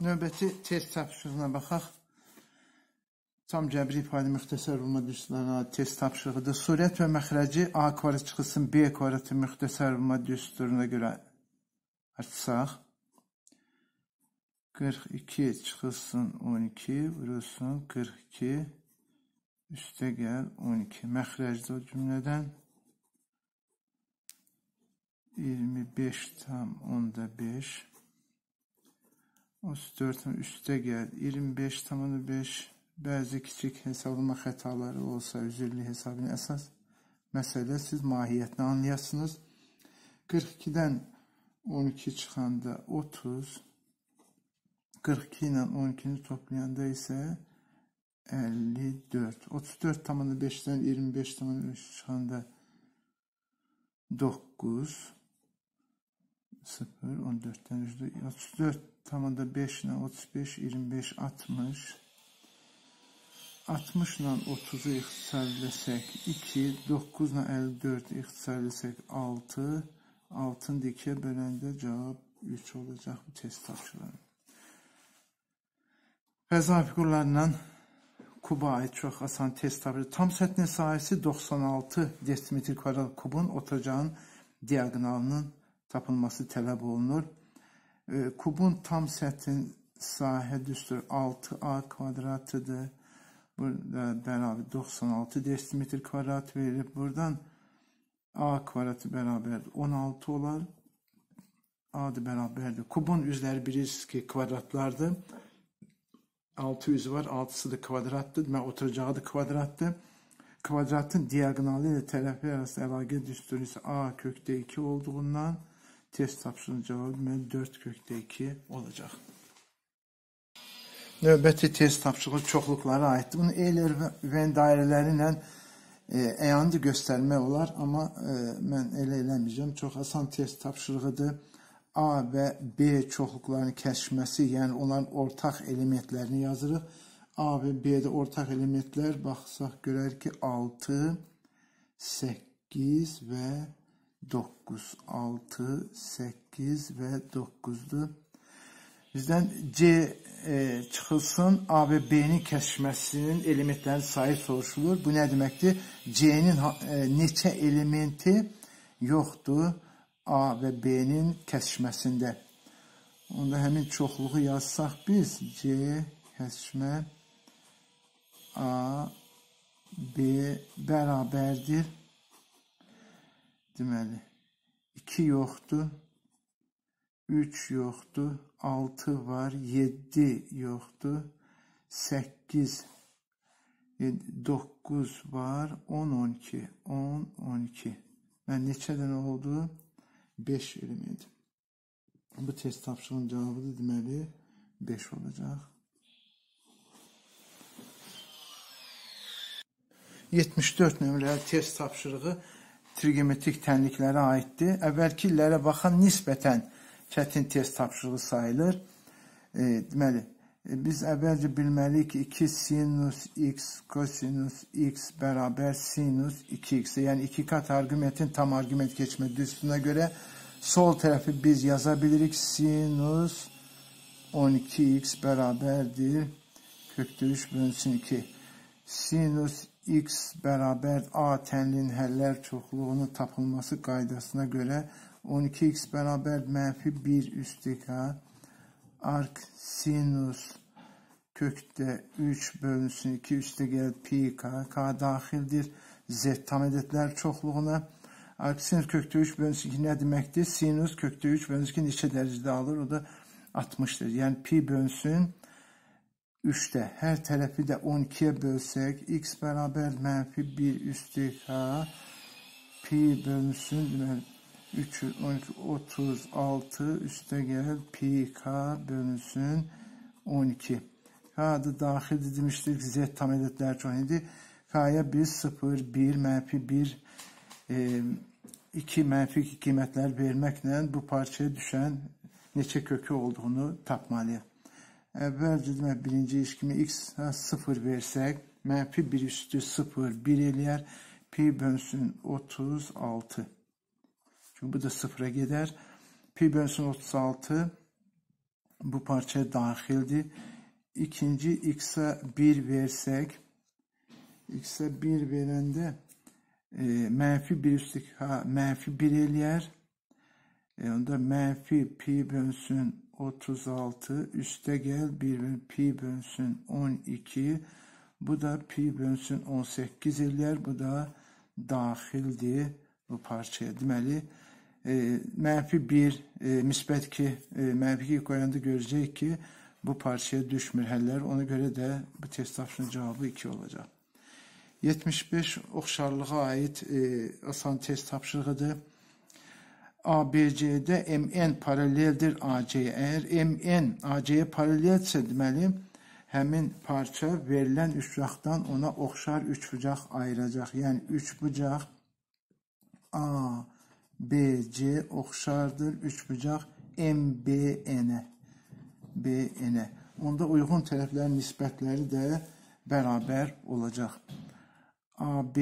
Növbəti test tapşırığına baxaq. Tam cəbri ifadə müxtəsər vurma düsturlarına test tapşırığıdır. Surət və məxrəci A kvadrat çıxılsın B kvadratı müxtəsər vurma düsturuna görə açsaq. 42 çıxılsın 12 vurulsun 42 üstə gəl 12. Məxrəcdə o cümlədən 25 tam onda 5 34-ün üstə gəl 25 tamanı 5 bəzi kiçik hesablama xətaları olsa üzürlü hesabının əsas məsələ siz mahiyyətini anlayasınız. 42-dən 12 çıxanda 30 42 ilə 12-ni toplayanda isə 54. 34 tamanı 5-dən 25 tamanı 5 çıxanda 9 0 14-dən 34 tamında 5 ilə 35, 25, 60. 60 ilə 30-u ixtisarləsək 2, 9 ilə 54 ixtisarləsək 6, 6-nı da 2-yə böləndə cavab 3 olacaq bu test tapşırığı. Fəza figurlarla kuba aid çox asan test tapşırığı. Tam səthin sahəsi 96 desimetr kvadrat kubun oturacağın diaqonalının tapılması tələb olunur. Kubun tam səthin sahə düstur 6a kvadratıdır. Burada bərabər 96 desimetr kvadrat verilib. Buradan a kvadratı bərabər 16 olar. a da bərabərdir. Kubun üzləri bilirsiniz ki, kvadratlardır. 6 üzü var, 6-sı da kvadratdır. Demək, oturacağı da kvadratdır. Kvadratın diaqonalı ilə tərəfi arası əlaqə düsturu isə a kökdə 2 olduğundan test tapşırığının cavabı deməli 4 kökdə 2 olacaq. Növbəti test tapşırığı çoxluqlara aiddir. Bunu Euler və Venn dairələri ilə e, əyanda göstərmək olar, amma e, mən elə eləməyəcəm. Çox asan test tapşırığıdır. A və B çoxluqlarının kəşfməsi, yəni onların ortaq elementlərini yazırıq. A və B-də ortaq elementlər baxsaq görərik ki, 6, 8 və 9, 6, 8 və 9-dur. Bizdən C e, çıxılsın, A və B-nin kəsişməsinin elementlərin sayı soruşulur. Bu nə deməkdir? C-nin e, neçə elementi yoxdur A və B-nin kəsişməsində. Onda həmin çoxluğu yazsaq biz C kəsişmə A B bərabərdir Deməli, 2 yoxdur, 3 yoxdur, 6 var, 7 yoxdur, 8, 9 var, 10, 12, 10, 12. Mən neçə dənə oldu? 5 element. Bu test tapşırığın cavabı da deməli 5 olacaq. 74 nömrəli test tapşırığı trigonometrik tənliklərə aiddir. Əvvəlki illərə baxan nisbətən çətin test tapşırığı sayılır. E, deməli, e, biz əvvəlcə bilməliyik ki, 2 sinus x kosinus x bərabər sinus 2x. Yəni, iki kat arqumentin tam arqument keçmə düsturuna görə sol tərəfi biz yaza bilirik. Sinus 12x bərabərdir. 3 bölünsün 2. Sinus x bərabər a tənlin həllər çoxluğunun tapılması qaydasına görə 12x bərabər mənfi 1 üstü k ark sinus kökdə 3 bölünsün 2 üstə gəl pi k k daxildir z tam ədədlər çoxluğuna ark sinus kökdə 3 bölünsün 2 nə deməkdir? Sinus kökdə 3 bölünsün 2 neçə dərəcədə alır? O da 60-dır. Yəni pi bölünsün 3-də hər tərəfi də 12-yə bölsək, x bərabər mənfi 1 üstü k, pi bölünsün, deməli, 3, 12, 36 üstə gəl, pi k bölünsün 12. K-dı daxildir demişdik, z tam ədədlər çox idi. K-ya biz 0, 1, mənfi 1, e, 2 mənfi 2 qiymətlər verməklə bu parçaya düşən neçə kökü olduğunu tapmalıyıq. Əvvəlcə demək, birinci iş kimi x 0 versək, mənfi 1 üstü 0, 1 eləyər, pi bölünsün 36. Çünki bu da 0-a gedər. Pi bölünsün 36, bu parça daxildir. İkinci x'e 1 versək, x'e 1 verəndə e, mənfi 1 üstük ha, mənfi 1 eləyər. E, onda mənfi pi bölünsün 36 üstə gəl 1 bölün pi bölünsün 12 bu da pi bölünsün 18 eləyər. Bu da daxildir bu parçaya. Deməli, e, mənfi 1, e, müsbət 2, e, mənfi 2 qoyanda görəcəyik ki, bu parçaya düşmür həllər. Ona görə də bu test tapşırığının cavabı 2 olacaq. 75 oxşarlığa aid e, asan test tapşırığıdır. ABC'də MN paraleldir AC-yə. Əgər MN AC-yə paraleldirsə, deməli, həmin parça verilən üçbucaqdan ona oxşar üçbucaq ayıracaq. Yəni, üçbucaq A, B, C oxşardır üçbucaq MBN-ə. BN-ə. Onda uyğun tərəflərin nisbətləri də bərabər olacaq. AB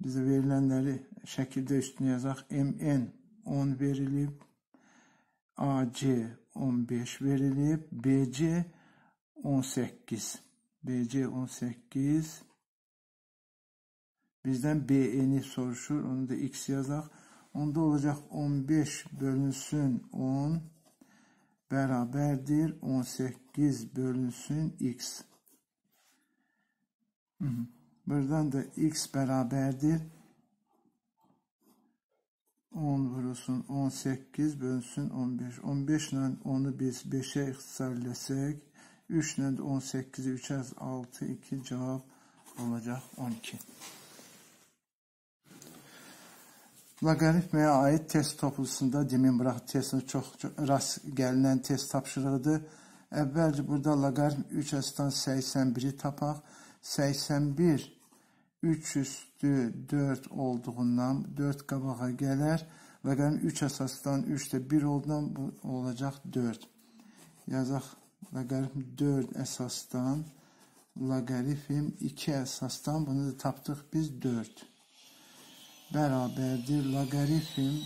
bizə verilənləri şəkildə üstünə yazaq. MN 10 verilib. AC 15 verilib. BC 18. BC 18. Bizdən BN-i soruşur. Onu da X yazaq. Onda olacaq 15 bölünsün 10 bərabərdir 18 bölünsün x. Buradan da x bərabərdir 10 vurulsun 18 bölünsün 15. 15 ilə 10-u biz 5-ə ixtisarləsək 3 ilə 18-i 3 az 6, 2 cavab olacaq 12. Loqaritmaya aid test toplusunda demin bıraq testini çox, çox rast gəlinən test tapşırığıdır. Əvvəlcə burada loqaritm 3 əsasdan 81-i tapaq. 81 3 üstü 4 olduğundan 4 qabağa gələr. Loqaritm 3 əsasdan 3 də 1 olduğundan bu olacaq 4. Yazaq loqaritm 4 əsasdan loqaritm 2 əsasdan bunu da tapdıq biz 4 bərabərdir loqaritm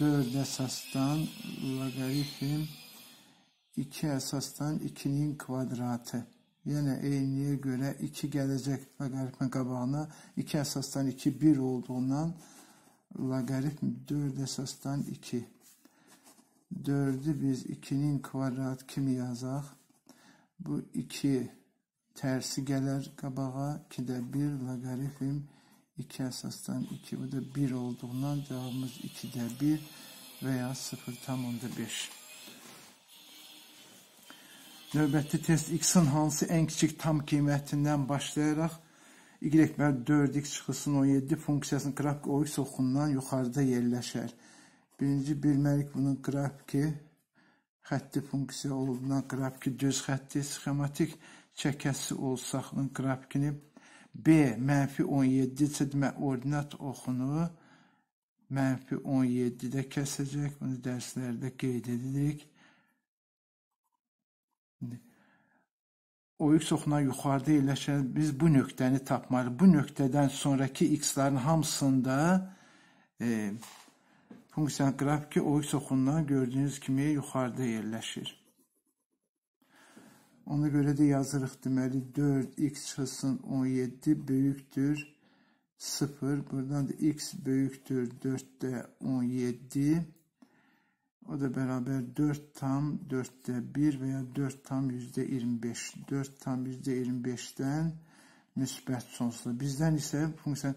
4 əsasdan loqaritm 2 əsasdan 2-nin kvadratı. Yəni eyniyə görə 2 gələcək loqaritmin qabağına 2 əsasdan 2 1 olduğundan loqaritm 4 əsasdan 2. 4-ü biz 2-nin kvadrat kimi yazaq. Bu 2 tərsi gələr qabağa, 2 də 1 loqaritm 2 2 əsasdan 2 bu da 1 olduğundan cevabımız 2'də 1 veya 0 tam onda 5. Növbəti test x-in hansı ən kiçik tam qiymətindən başlayaraq y bər 4x çıxılsın 17 funksiyasının qrafik OX oxundan yuxarıda yerləşər. Birinci bilməliyik bunun qrafiki xətti funksiya olduğundan qrafiki düz xətti sxematik çəkəsi olsaq bunun qrafikini B mənfi 17 isə demək ordinat oxunu mənfi 17-də kəsəcək. Bunu dərslərdə qeyd edirik. O x oxuna yuxarıda yerləşən biz bu nöqtəni tapmalıyıq. Bu nöqtədən sonraki x-ların hamısında e, funksiyanın qrafiki o x oxundan gördüyünüz kimi yuxarıda yerləşir. Ona görə də yazırıq deməli 4x çıxılsın 17 böyükdür 0. Buradan da x böyükdür 4-də 17. O da bərabər 4 tam 4-də 1 və ya 4 tam yüzdə 25. 4 tam yüzdə 25-dən müsbət sonsuza. Bizdən isə funksiya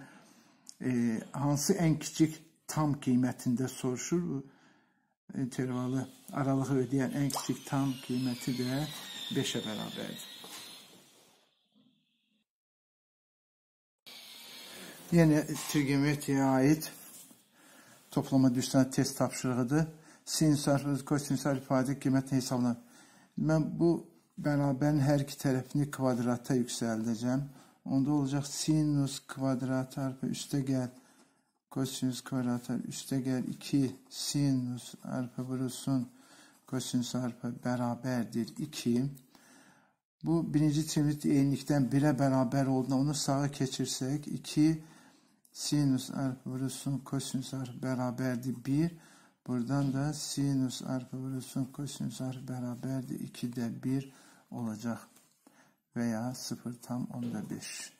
e, hansı ən kiçik tam qiymətində soruşur. İntervalı aralığı ödəyən ən kiçik tam qiyməti də 5'e beraberdi. Yine trigonometriye ait toplama düşen test tapşırığıdır. Sinüs harfi, kosinüs harfi ifade kıymetini hesablar. Ben bu beraberin her iki tarafını kvadrata yükselteceğim. Onda olacak sinüs kvadrat harfi üste gel. Kosinüs kvadrat harfi üste gel. 2 sinüs harfi vurulsun kosinüs harfi bərabərdir 2. Bu birinci trimit eğimlikdən 1-ə bərabər olduğunda onu sağa keçirsək 2 sinüs harfi vurulsun kosinüs harfi bərabərdir 1. Buradan da sinüs artı bölüsün kosinüs artı beraberdir. 2'de 1 olacak. Veya 0 tam onda 5.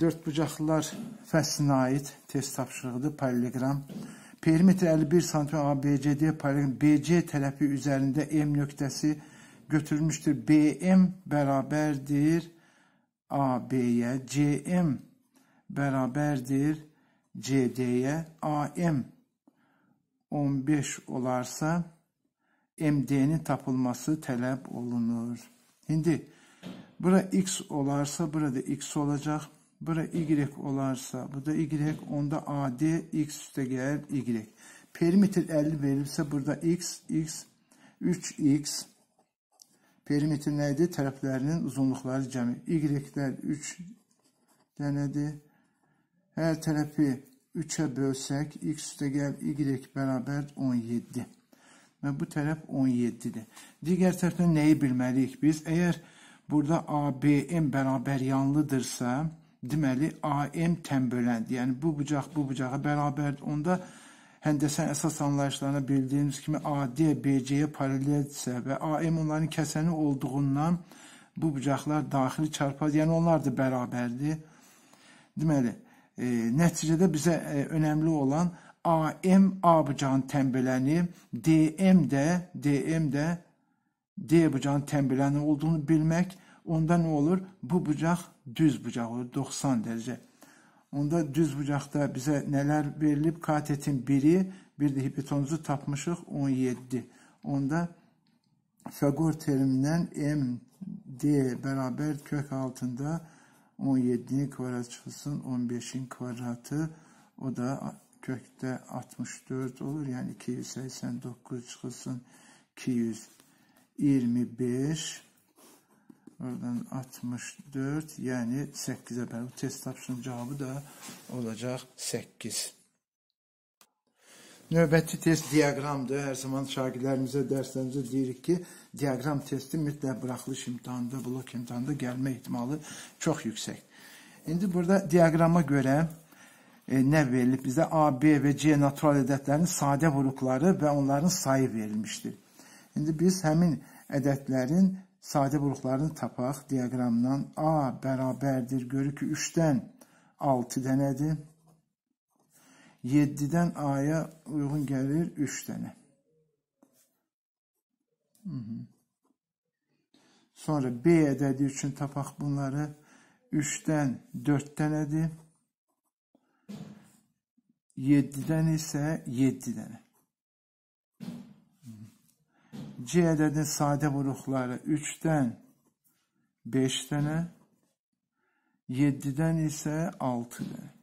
Dört bucaqlılar fəslinə aid test tapşırığıdır. Parallegram. Perimetr 51 cm ABCD parallegram BC tərəfi üzərində M nöqtəsi götürülmüşdür. BM bərabərdir AB'yə, CM bərabərdir CD'yə, AM 15 olarsa MD'nin tapılması tələb olunur. İndi bura X olarsa burada X olacaq. Bura Y olarsa, bu da Y, onda AD X üstə gəlir Y. Perimetr 50 verilsə, burada X, X, 3X. Perimetr nə idi? Tərəflərinin uzunluqları cəmi. Y-lər 3 dənədir. Hər tərəfi 3'ə bölsək, x üstə gəl, y bərabər 17. Və bu tərəf 17-dir. Digər tərəfdən nəyi bilməliyik biz? Əgər burada ABM bərabər yanlıdırsa, deməli AM tənböləndir. Yəni bu bucaq bu bucağa bərabərdir. Onda həndəsən əsas anlayışlarına bildiyimiz kimi AD BC-yə paraleldirsə və AM onların kəsəni olduğundan bu bucaqlar daxili çarpaz, yəni onlar da bərabərdir. Deməli, e, nəticədə bizə e, önəmli olan AM A bucağın tənbələni, DM də, DM də D bucağın tənbələni olduğunu bilmək onda nə olur? Bu bucaq düz bucaq olur, 90 dərəcə. Onda düz bucaqda bizə nələr verilib? Katetin biri, bir də hipotenuzu tapmışıq 17. Onda Fagor terimindən MD bərabər kök altında 17'nin kvadrat çıxılsın 15'in kvadratı o da kökdə 64 olur. Yəni 289 çıxılsın 225 Oradan 64 yani 8'e beraber test tapşırın cevabı da olacak 8. Növbəti test diaqramdır. Hər zaman şagirdlərimizə, dərslərimizə deyirik ki, diaqram testi mütləq buraxılış imtahanında, blok imtahanında gəlmə ehtimalı çox yüksək. İndi burada diaqrama görə e, nə verilib? Bizdə A, B və C natural ədədlərin sadə vuruqları və onların sayı verilmişdir. İndi biz həmin ədədlərin sadə vuruqlarını tapaq diaqramdan. A bərabərdir. Görür ki, 3-dən 6 dənədir. 7-dən A-ya uyğun gəlir 3 dənə. Hı -hı. Sonra B ədədi üçün tapaq bunları. 3-dən 4 dənədir. 7-dən isə 7 dənə. C ədədin sadə vuruqları 3-dən 5 dənə, 7-dən isə 6 dənə.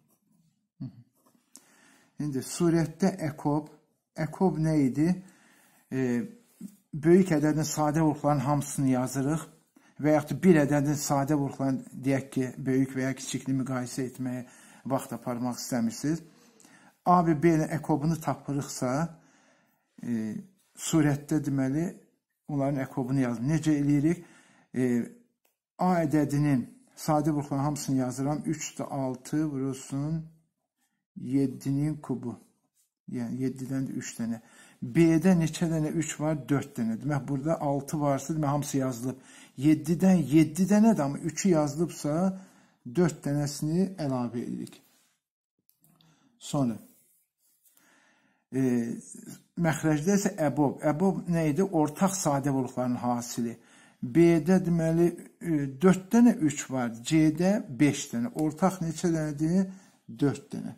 İndi surətdə ekob, ekob nə idi? E, böyük ədədin sadə vuruqların hamısını yazırıq və yaxud bir ədədin sadə vuruqlarını deyək ki, böyük və ya kiçikli müqayisə etməyə vaxt aparmaq istəmirsiniz. A və B ekobunu tapırıqsa, e, surətdə deməli onların ekobunu yazdım. Necə eləyirik? E, A ədədinin sadə vuruqların hamısını yazıram. 3 də 6 vurulsun 7-nin kubu. Yəni 7-dən də 3 dənə. B-də neçə dənə 3 var? 4 dənə. Demək burada 6 varsa, demək hamısı yazılıb. 7-dən 7 dənədir, amma 3-ü yazılıbsa 4 dənəsini əlavə edirik. Sonra e, məxrəcdə isə əbob. Əbob nə idi? Ortaq sadə vuruqların hasili. B-də deməli 4 e, dənə 3 var. C-də 5 dənə. Ortaq neçə dənədir? 4 dənə.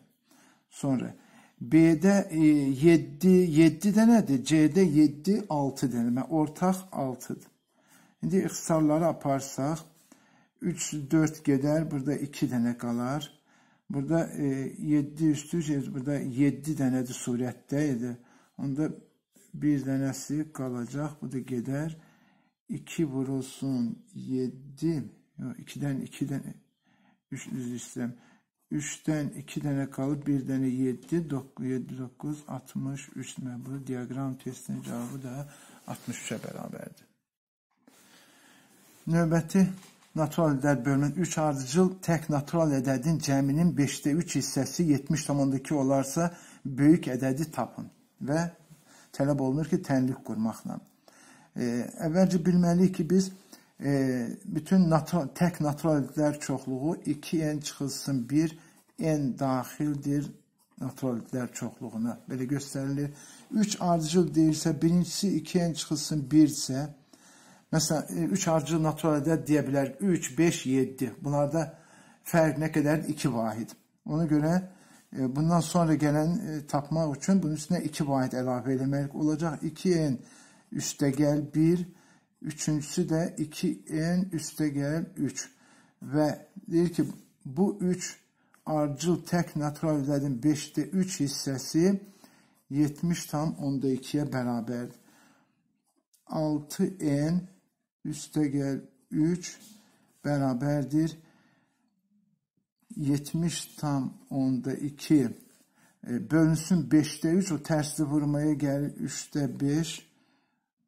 Sonra B-də 7 7 dənədir. C-də 7 6 dənə. Mən ortaq 6-dır. İndi ixtisarları aparsaq 3 4 gedər, burada 2 dənə qalar. Burada e, 7 üstü, burada 7 dənədir surətdə idi. Onda bir dənəsi qalacaq. Bu da gedər. 2 vurulsun 7. 2-dən 2 dənə 3 düz istəyirəm. 3-dən 2 dənə qalıb, 1 dənə 7, 9, 7, 9, 63. Bu diaqram testinin cavabı da 63-ə bərabərdir. Növbəti natural ədəd bölünən 3 ardıcıl tək natural ədədin cəminin 5-də 3 hissəsi 70,2 olarsa, böyük ədədi tapın və tələb olunur ki, tənlik qurmaqla. E, əvvəlcə bilməliyik ki, biz bütün natural, tək natural ədədlər çoxluğu 2n çıxılsın 1 n daxildir natural ədədlər çoxluğuna. Belə göstərilir. 3 ardıcıl deyirsə, birincisi 2n çıxılsın 1 isə, Məsələn, 3 ardıcıl natural ədəd deyə bilər. 3, 5, 7. Bunlarda fərq nə qədər? 2 vahid. Ona görə e, bundan sonra gələn e, tapmaq üçün bunun üstünə 2 vahid əlavə eləmək olacaq. 2n üstəgəl 1, üçüncüsü də 2n üstəgəl 3. Və deyir ki, bu 3 ardıcıl tək natural ədədin 5-də 3 hissəsi 70 tam 10-da 2-yə bərabərdir. 6n üste gel 3 beraberdir. 70 tam onda 2 e, bölünsün 5'te 3 o tersli vurmaya gel 3'te 5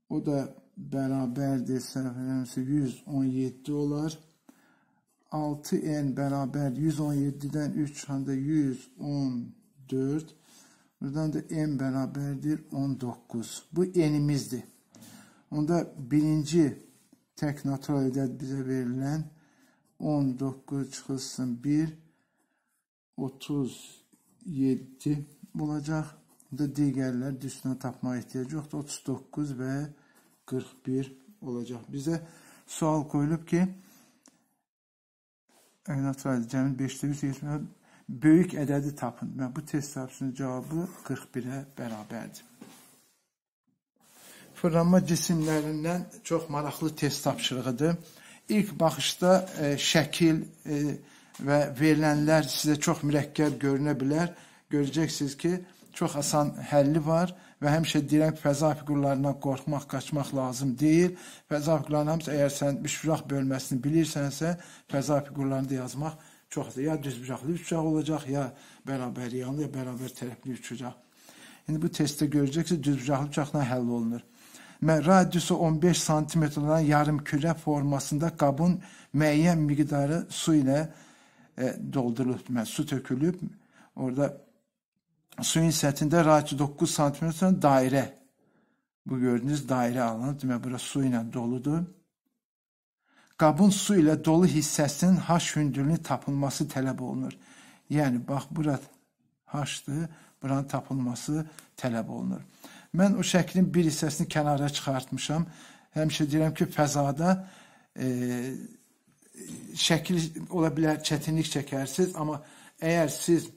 o da beraberdir səhvlərimsə 117 olar. 6n beraber 117'den 3 anda 114 buradan da n beraberdir 19 bu n'imizdir. Onda birinci tek natural ədəd bizə verilən 19 çıxılsın 1 37 olacaq. Burada digərlər düzünə tapmaq ehtiyac yoxdur. 39 və 41 olacaq. Bizə sual qoyulub ki, natural cəmi 5-də 170 böyük ədədi tapın. Və bu test tapısının cavabı 41-ə bərabərdir. Fırlanma cisimlərindən çox maraqlı test tapşırığıdır. İlk baxışda e, şəkil e, və verilənlər sizə çox mürəkkəb görünə bilər. Görəcəksiniz ki, çox asan həlli var və həmişə deyirəm fəza fiqurlarından qorxmaq, qaçmaq lazım deyil. Fəza fiqurlarının hamısı əgər sən üçbucaq bölməsini bilirsənsə, fəza fiqurlarını da yazmaq çoxdur. Ya düzbucaqlı üçbucaq olacaq, ya bərabər yanlı, ya bərabər tərəfli üçbucaq. İndi bu testdə görəcəksiniz düzbucaqlı üçbucaqla həll olunur radiusu 15 santimetr olan yarım kürə formasında qabın müəyyən miqdarı su ilə e, doldurulub, demək, su tökülüb. Orada suyun səthində radiusu 9 santimetr dairə. Bu gördüyünüz dairə alınıb, demək, bura su ilə doludur. Qabın su ilə dolu hissəsinin H hündürlüyünün tapılması tələb olunur. Yəni, bax, bura H-dır, buranın tapılması tələb olunur. Mən o şəklin bir hissəsini kənara çıxartmışam. Həmişə deyirəm ki, fəzada e, şəkil ola bilər, çətinlik çəkərsiniz, amma əgər siz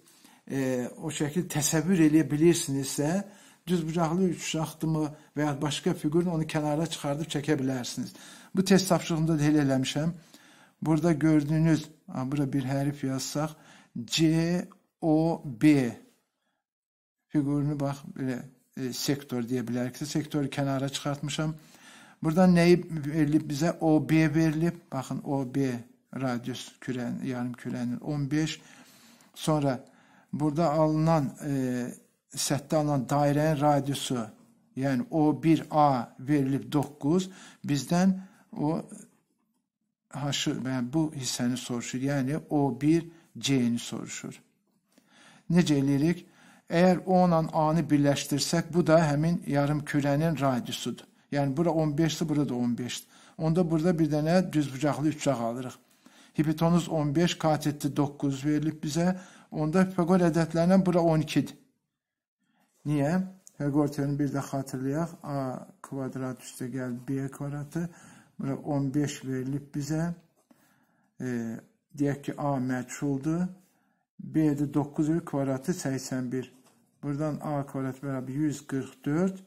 e, o şəkli təsəvvür eləyə bilirsinizsə, düz bucaqlı üçuşaqdımı və ya başqa fiqurun onu kənara çıxardıb çəkə bilərsiniz. Bu test tapşırığında da elə eləmişəm. Burada gördüyünüz, burada bir hərf yazsaq, C, O, B fiqurunu bax, belə e, sektor deyə bilərik ki, sektoru kənara çıxartmışam. Buradan nəyi verilib bizə? OB verilib. Baxın, OB radius kürənin, yarım kürənin 15. Sonra burada alınan e, səthdə alınan dairənin radiusu, yəni O1A verilib 9. Bizdən o haşı, yəni bu hissəni soruşur. Yəni O1C-ni soruşur. Necə eləyirik? Əgər O ilə A-nı birləşdirsək, bu da həmin yarım kürənin radiusudur. Yəni bura 15-dir, burada da 15-dir. Onda burada bir dənə düzbucaqlı üçbucaq alırıq. Hipotenuz 15, katetdə 9 verilib bizə. Onda Pifagor ədədlərindən bura 12-dir. Niyə? Teoremi bir də xatırlayaq. A kvadrat üstə gəl B kvadratı. Bura 15 verilib bizə. E, deyək ki, A məchuldur. B-də 9 kvadratı 81. Buradan A kvadrat bərabər 144.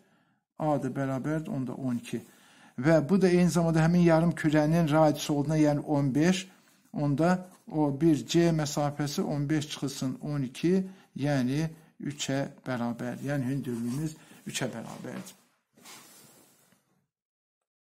A da bərabər onda 12. Və bu da eyni zamanda həmin yarım kürənin radiusu olduğuna, yəni 15. Onda o bir C məsafəsi 15 çıxılsın 12, yəni 3-ə bərabər. Yəni hündürlüyümüz 3-ə bərabərdir.